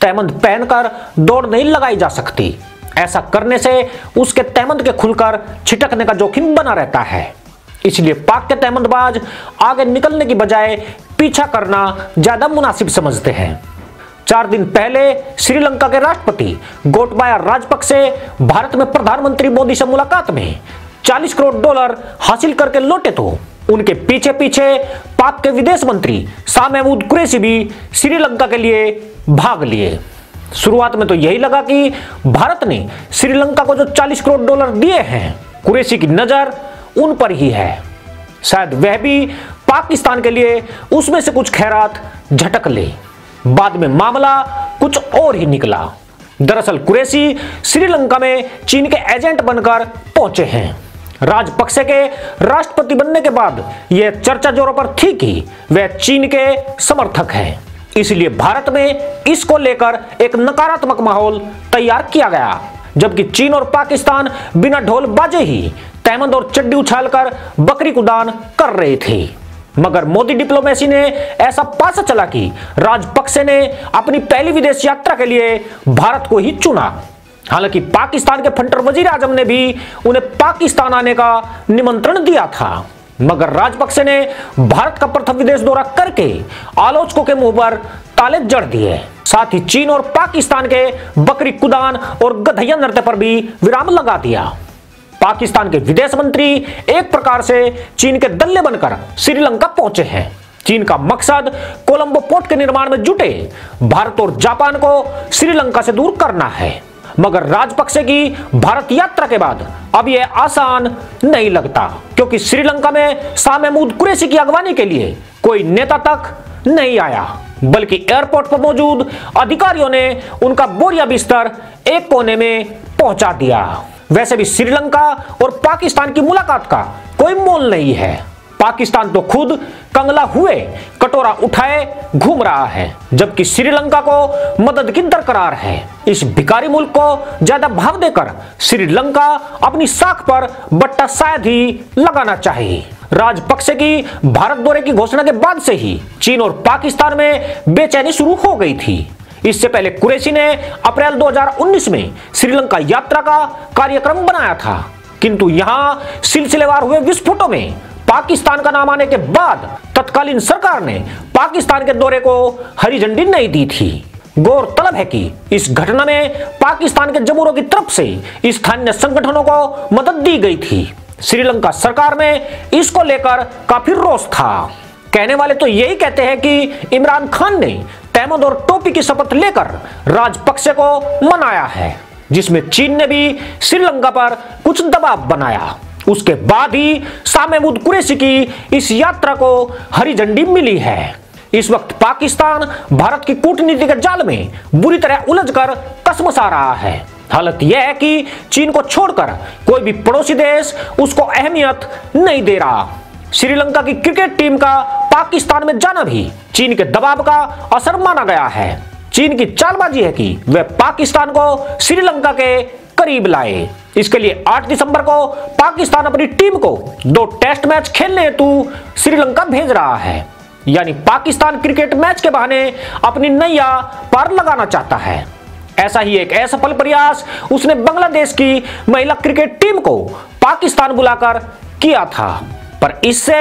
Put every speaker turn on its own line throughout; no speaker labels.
तैमंद पहनकर दौड़ नहीं लगाई जा सकती। ऐसा करने से उसके तैमंद के खुलकर छिटकने का जोखिम बना रहता है। इसलिए पाक के तैमंदबाज आगे निकलने की बजाय पीछा करना ज़्यादा मुनासिब समझते हैं। चार दिन पहले श्रीलंका के राष्ट्रपति गोटबाया राजपक्षे भारत में प्रधानमंत्री मोदी से मुलाकात में 40 करोड़ डॉलर हासिल करके लौटे तो उनके पीछे पीछे पाक के विदेश मंत्री शाह महमूद कुरैशी भी श्रीलंका के लिए भाग लिए। शुरुआत में तो यही लगा कि भारत ने श्रीलंका को जो 40 करोड़ डॉलर दिए हैं, कुरैशी की नज़र उन पर ही है। शायद वह भी पाकिस्तान के लिए उसमें से कुछ खैरात झटक ले। बाद में मामला कुछ और ही निकला। दरअसल कुरैशी श्रीलंका में चीन के एजेंट बनकर पहुँचे हैं। राजपक्षे के राष्ट्रपति बनने के बाद यह चर्चा जोरों पर थी कि वह चीन के समर्थक हैं। इसलिए भारत में इसको लेकर एक नकारात्मक माहौल तैयार किया गया, जबकि चीन और पाकिस्तान बिना ढोल बाजे ही तैमंद और चड्डी उछालकर बकरी कुदान कर रहे थे। मगर मोदी डिप्लोमेसी ने ऐसा पासा चला कि राजपक्षे ने अपनी पहली विदेश यात्रा के लिए भारत को ही चुना। हालाँकि पाकिस्तान के फंटर वज़ीर आज़म ने भी उन्हें पाकिस्तान आने का निमंत्रण दिया था। मगर राजपक्षे ने भारत का प्रथम विदेश दौरा करके आलोचकों के मुँह पर ताले जड़ दिए। साथ ही चीन और पाकिस्तान के बकरी कुदान और गधैया नृत्य पर भी विराम लगा दिया। पाकिस्तान के विदेश मंत्री एक प्रकार से चीन के दल्ले बनकर श्रीलंका पहुँचे हैं। चीन का मकसद कोलंबो पोर्ट के निर्माण में जुटे। भारत और जापान को श्रीलंका से दूर करना है। मगर राजपक्षे की भारत यात्रा के बाद अब यह आसान नहीं लगता, क्योंकि श्रीलंका में शाह महमूद कुरैशी की अगवानी के लिए कोई नेता तक नहीं आया, बल्कि एयरपोर्ट पर मौजूद अधिकारियों ने उनका बोरिया बिस्तर एक कोने में पहुँचा दिया। वैसे भी श्रीलंका और पाकिस्तान की मुलाकात का कोई मोल नहीं है। पाकिस्तान तो खुद कंगला हुए, कटोरा उठाए, घूम रहा है, जबकि श्रीलंका को मदद की दरकरार है। इस भिकारी मुल्क को ज़्यादा भाव देकर श्रीलंका अपनी साख पर बट्टा शायद ही लगाना चाहिए राजपक्षे की भारत दौरे की घोषणा के बाद से ही चीन और पाकिस्तान में बेचैनी शुरू हो गई थी। इससे पहले कुरैशी ने अप्रैल 2019 में श्रीलंका यात्रा का कार्यक्रम बनाया था। किंतु यहाँ सिलसिलेवार हुए विस्फोटों में पाकिस्तान का नाम आने के बाद तत्कालीन सरकार ने पाकिस्तान के दौरे को हरी झंडी नहीं दी थी। गौरतलब है कि इस घटना में पाकिस्तान के जमूरों की तरफ़ से स्थानीय संगठनों को मदद दी गई थी। श्रीलंका सरकार में इसको लेकर काफ़ी रोष था। कहने वाले तो यही कहते हैं कि इमरान खान ने तैमद और टोपी की शपथ लेकर राजपक्षे को मनाया है, जिसमें चीन ने भी श्रीलंका पर कुछ दबाव बनाया। उसके बाद ही शाह कुरैशी की इस यात्रा को हरी झंडी मिली है। इस वक्त पाकिस्तान भारत की कूटनीति के जाल में बुरी तरह उलझकर कसमसा रहा है। हालत यह है कि चीन को छोड़कर कोई भी पड़ोसी देश उसको अहमियत नहीं दे रहा। श्रीलंका की क्रिकेट टीम का पाकिस्तान में जाना भी चीन के दबाव का असर माना गया है। चीन की चालबाजी है कि वह पाकिस्तान को श्रीलंका के करीब लाए। इसके लिए 8 दिसंबर को पाकिस्तान अपनी टीम को दो टेस्ट मैच खेलने हेतु श्रीलंका भेज रहा है। यानी पाकिस्तान क्रिकेट मैच के बहाने अपनी नैया पार लगाना चाहता है। ऐसा ही एक असफल प्रयास उसने बांग्लादेश की महिला क्रिकेट टीम को पाकिस्तान बुलाकर किया था। पर इससे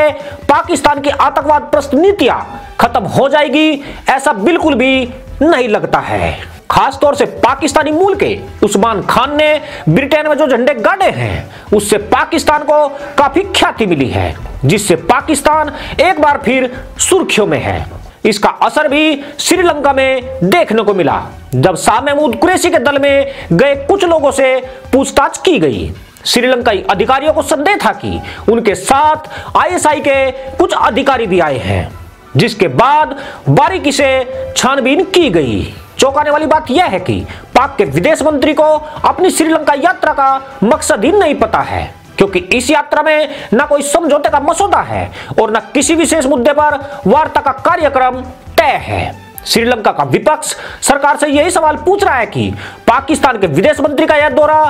पाकिस्तान की आतंकवाद प्रस्त नीतियाँ खत्म हो जाएगी, ऐसा बिल्कुल भी नहीं लगता है। खासतौर से पाकिस्तानी मूल के उस्मान खान ने ब्रिटेन में जो झंडे गाड़े हैं, उससे पाकिस्तान को काफ़ी ख्याति मिली है, जिससे पाकिस्तान एक बार फिर सुर्खियों में है। इसका असर भी श्रीलंका में देखने को मिला, जब शाह महमूद कुरैशी के दल में गए कुछ लोगों से पूछताछ की गई। श्रीलंकाई अधिकारियों को संदेह था कि उनके साथ आईएसआई के कुछ अधिकारी भी आए हैं, जिसके बाद बारीकी से छानबीन की गई। चौंकाने वाली बात यह है कि पाक के विदेश मंत्री को अपनी श्रीलंका यात्रा का मकसद ही नहीं पता है, क्योंकि इस यात्रा में न कोई समझौते का मसौदा है और न किसी विशेष मुद्दे पर वार्ता का कार्यक्रम तय है। श्रीलंका का विपक्ष सरकार से यही सवाल पूछ रहा है कि पाकिस्तान के विदेश मंत्री का यह दौरा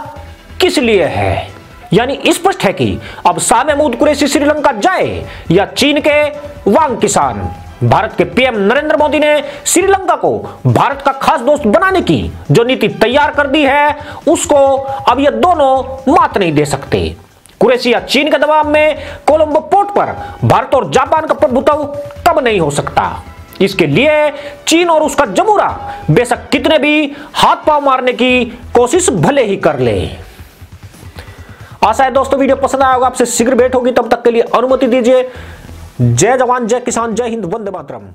किस लिए है? यानी स्पष्ट है कि अब शाह महमूद कुरैशी श्रीलंका जाए या चीन के वांग किसान। भारत के पीएम नरेंद्र मोदी ने श्रीलंका को भारत का खास दोस्त बनाने की जो नीति तैयार कर दी है, उसको अब ये दोनों मात नहीं दे सकते। कुरेशिया चीन के दबाव में कोलंबो पोर्ट पर भारत और जापान का प्रभुत्व तब नहीं हो सकता। इसके लिए चीन और उसका जमूरा बेशक कितने भी हाथ पाँव मारने की कोशिश भले ही कर ले। आशा है दोस्तों, वीडियो पसंद आया होगा, आपसे शीघ्र भेंट होगी, तब तक के लिए अनुमति दीजिए। जय जवान जय किसान जय हिंद वंदे मातरम।